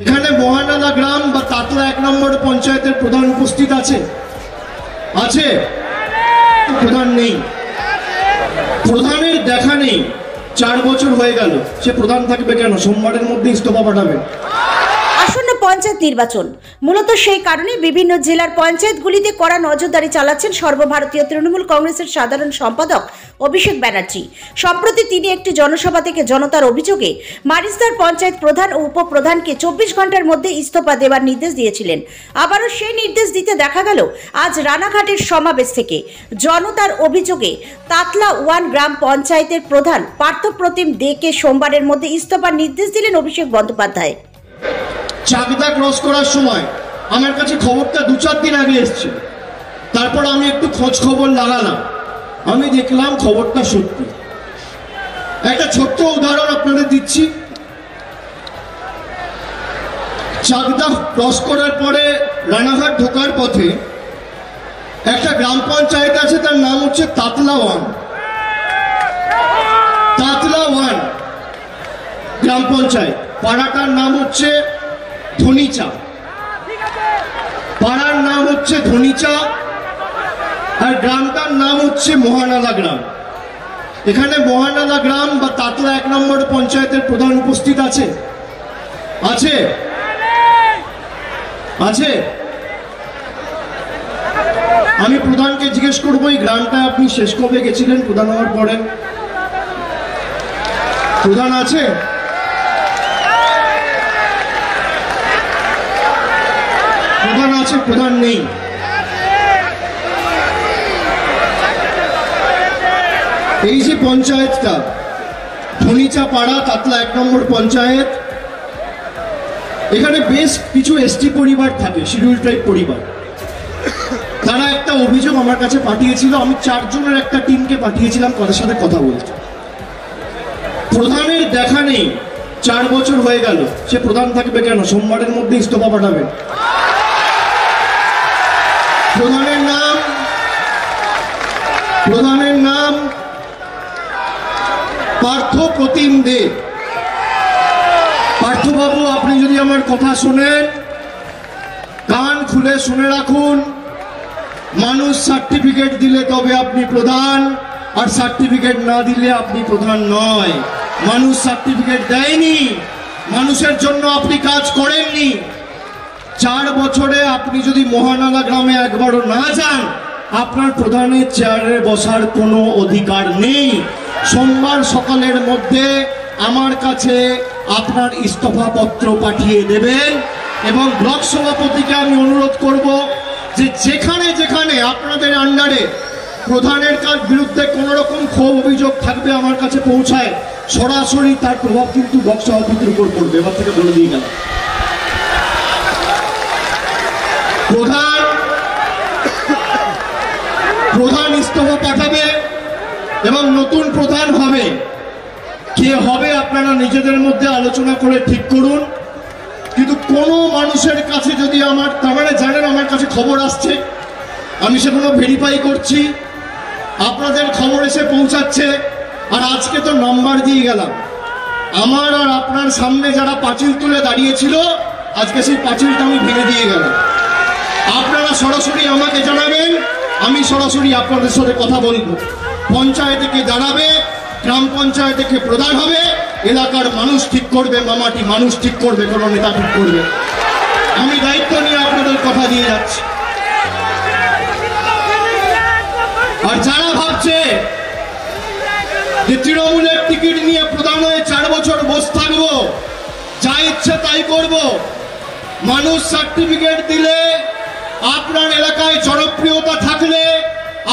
এখানে মহানালা গ্রাম বা তাতলা এক নম্বর পঞ্চায়েতের প্রধান উপস্থিত আছে। আছে? প্রধান নেই। প্রধানের দেখা নেই। চার বছর হয়ে গেল। সে প্রধান থাকবে কেন? সোমবারের মধ্যে ইস্তফা পাঠাবে। পঞ্চায়েত নির্বাচন। মূলত সেই কারণে বিভিন্ন জেলার পঞ্চায়েতগুলিতে কড়া নজরদারি চালাচ্ছেন সর্বভারতীয় তৃণমূল কংগ্রেসের সাধারণ সম্পাদক অভিষেক ব্যানার্জি। সম্প্রতি তিনি একটি জনসভা থেকে জনতার অভিযোগে মারিস্তার পঞ্চায়েত প্রধান ও উপপ্রধানকে চব্বিশ ঘণ্টার মধ্যে ইস্তফা দেওয়ার নির্দেশ দিয়েছিলেন। আবারও সেই নির্দেশ দিতে দেখা গেল আজ রানাঘাটের সমাবেশ থেকে। জনতার অভিযোগে তাতলা ওয়ান গ্রাম পঞ্চায়েতের প্রধান পার্থপ্রতিম দেকে সোমবারের মধ্যে ইস্তফার নির্দেশ দিলেন অভিষেক বন্দ্যোপাধ্যায়। চাকদা ক্রস করার সময় আমার কাছে খবরটা দু চার দিন আগে এসছে তারপর আমি একটু খোঁজ খবর লাগালাম। আমি দেখলাম খবরটা সত্যি। একটা ছোট্ট উদাহরণ আপনাদের দিচ্ছি। চাকদা ক্রস করার পরে রানাঘাট ঢোকার পথে একটা গ্রাম পঞ্চায়েত আছে, তার নাম হচ্ছে তাতলা ওয়ান। তাতলা ওয়ান, গ্রাম পঞ্চায়েত। পাড়াটার নাম হচ্ছে ধনিচা। পাড়ার নাম হচ্ছে ধনিচা, আর গ্রামটার নাম হচ্ছে মহানালা গ্রাম। এখানে মহানালা গ্রাম বা তাতলা এক নম্বর পঞ্চায়েতের প্রধান উপস্থিত আছে। আছে? আছে? আমি প্রধানকে জিজ্ঞেস করব, এই গ্রামটা আপনি শেষ কবে গেছিলেন? প্রধান হওয়ার পরে। প্রধান আছে? প্রধান আছে, প্রধান নেই। এই যে পঞ্চায়েতটা ধনিচা পাড়া, তাতলা এক নম্বর পঞ্চায়েত। এখানে বেশ কিছু এসটি পরিবার থাকে, শিডিউল ট্রাইব পরিবার। তারা একটা অভিযোগ আমার কাছে পাঠিয়েছিল, আমি চারজনের একটা টিমকে পাঠিয়েছিলাম, তাদের সাথে কথা বলতে। প্রধানের দেখা নেই, চার বছর হয়ে গেল, সে প্রধান থাকবে কেন? সোমবারের মধ্যে ইস্তফা পাঠাবে প্রধানের নাম প্রধানের নাম পার্থ প্রতিম দে। পার্থবাবু, আপনি যদি আমার কথা শোনেন, কান খুলে শুনে রাখুন। মানুষ সার্টিফিকেট দিলে তবে আপনি প্রধান, আর সার্টিফিকেট না দিলে আপনি প্রধান নয়। মানুষ সার্টিফিকেট দেয়নি। মানুষের জন্য আপনি কাজ করেননি। চার বছরে আপনি যদি মহানালা গ্রামে একবারও না যান, আপনার প্রধানের চেয়ারে বসার কোনো অধিকার নেই। সোমবার সকালের মধ্যে আমার কাছে আপনার ইস্তফা পত্র পাঠিয়ে দেবেন এবং ব্লক সভাপতিকে আমি অনুরোধ করব যে যেখানে যেখানে আপনাদের আন্ডারে প্রধানের কাজ বিরুদ্ধে কোনো রকম ক্ষোভ অভিযোগ থাকবে আমার কাছে পৌঁছায়, সরাসরি তার প্রভাব কিন্তু ব্লক সভাপতির উপর পড়বে। এবার থেকে বলে দিয়ে গেলাম প্রধান প্রধান ইস্তফা পাঠাবে এবং নতুন প্রধান হবে। কে হবে আপনারা নিজেদের মধ্যে আলোচনা করে ঠিক করুন। কিন্তু কোনো মানুষের কাছে যদি আমার, তার মানে জানেন আমার কাছে খবর আসছে। আমি সেগুলো ভেরিফাই করছি। আপনাদের খবর এসে পৌঁছাচ্ছে। আর আজকে তো নাম্বার দিয়ে গেলাম। আমার আর আপনার সামনে যারা পাঁচিল তুলে দাঁড়িয়েছিল, আজকে সেই পাঁচিলটা আমি ভেঙে দিয়ে গেলাম। আপনারা সরাসরি আমাকে জানাবেন, আমি সরাসরি আপনাদের সাথে কথা বলব। পঞ্চায়েতে কে দাঁড়াবে গ্রাম পঞ্চায়েতে কে প্রধান হবে, এলাকার মানুষ ঠিক করবে, মামাটি মানুষ ঠিক করবে, কোনো নেতা ঠিক করবে আমি দায়িত্ব নিয়ে আপনাদের কথা দিয়ে যাচ্ছি। আর যারা ভাবছে যে তৃণমূলের টিকিট নিয়ে প্রধান হয়ে চার বছর বস থাকব, যা ইচ্ছে তাই করব, মানুষ সার্টিফিকেট দিলে আপনার এলাকায় জনপ্রিয়তা থাকলে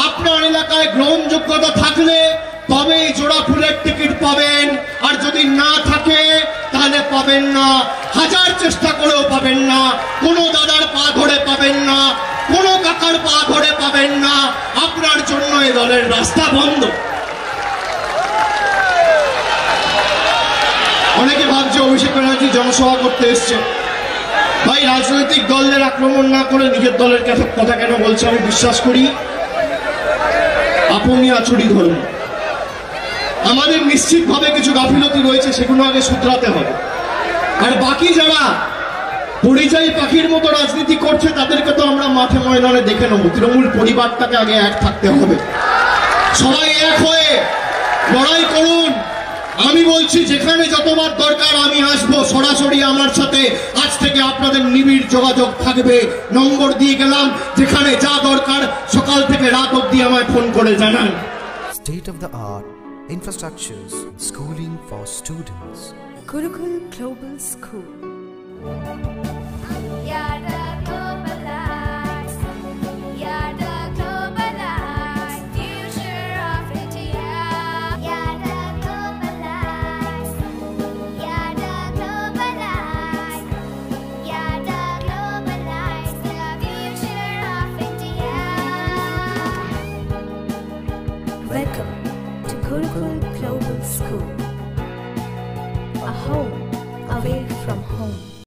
আপনার এলাকায় গ্রহণযোগ্যতা থাকলে তবেই জোড়া ফুলের টিকিট পাবেন। আর যদি না থাকে, তাহলে পাবেন না। হাজার চেষ্টা করেও পাবেন না। কোনো দাদার পা ধরে পাবেন না। কোনো কাকার পা ধরে পাবেন না। আপনার জন্য এ দলের রাস্তা বন্ধ। অনেকে ভাবছে, অভিষেক ব্যানার্জি জনসভা করতে এসছে। ভাই, রাজনৈতিক দলের আক্রমণ না করে নিজের দলের কথা কেন বলছে? আমি বিশ্বাস করি। আপনি আচুরি ধরুন। আমাদের নিশ্চিতভাবে কিছু গাফিলতি রয়েছে, সেগুলো আগে শুধরাতে হবে। আর বাকি যারা পরিযায়ী পাখির মতো রাজনীতি করছে, তাদেরকে তো আমরা মাঠে ময়দানে দেখে নেব। তৃণমূল পরিবারটাকে আগে এক থাকতে হবে। সবাই এক হয়ে লড়াই করুন। আমি বলছি যেখানে যতবার দরকার আমি আসব সরাসরি আমার সাথে আজ থেকে আপনাদের নিবিড় যোগাযোগ থাকবে নম্বর দিয়ে গেলাম যেখানে যা দরকার সকাল থেকে রাত অবধি আমায় ফোন করে জানান state of the art infrastructures, schooling for students. Gurukul Global School. Gurukul Global School. A home away